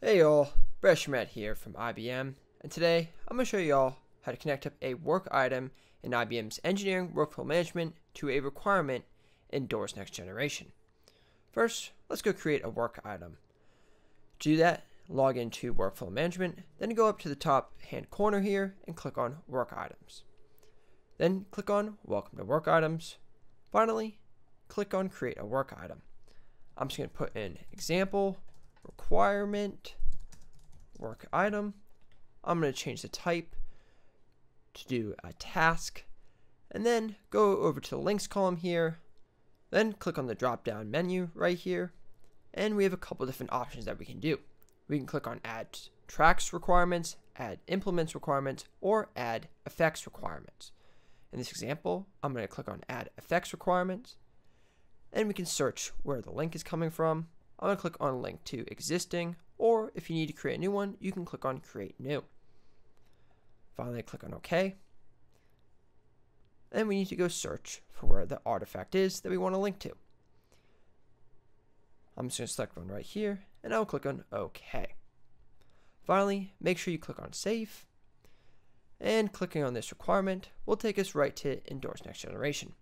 Hey y'all, Brett Scharmett here from IBM, and today I'm going to show y'all how to connect up a work item in IBM's Engineering Workflow Management to a requirement in DOORS Next Generation. First, let's go create a work item. To do that, log into Workflow Management, then go up to the top hand corner here and click on Work Items. Then click on Welcome to Work Items. Finally, click on Create a Work Item. I'm just going to put in example requirement work item. I'm going to change the type to do a task and then go over to the links column here. Then click on the drop down menu right here and we have a couple different options that we can do. We can click on add tracks requirements, add implements requirements, or add affects requirements. In this example, I'm going to click on add affects requirements and we can search where the link is coming from I'm going to click on link to existing, or if you need to create a new one, you can click on create new. Finally, click on OK. And we need to go search for where the artifact is that we want to link to. I'm just going to select one right here, and I'll click on OK. Finally, make sure you click on Save, and clicking on this requirement will take us right to in DOORS Next Generation.